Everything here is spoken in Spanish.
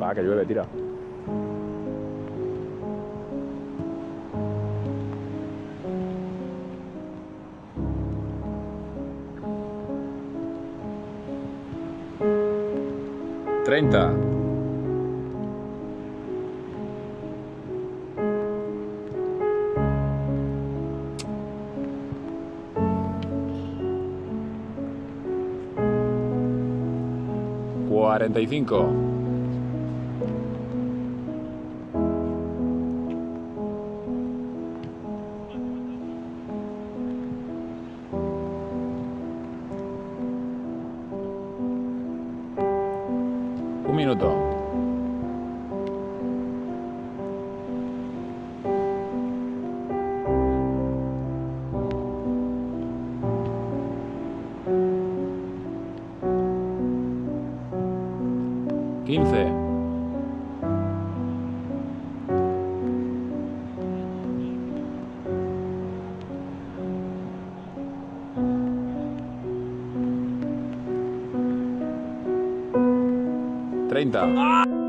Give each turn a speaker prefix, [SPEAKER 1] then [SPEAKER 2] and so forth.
[SPEAKER 1] Va, que llueve, tira. Treinta. Cuarenta y cinco. Un minuto. Quince. 30.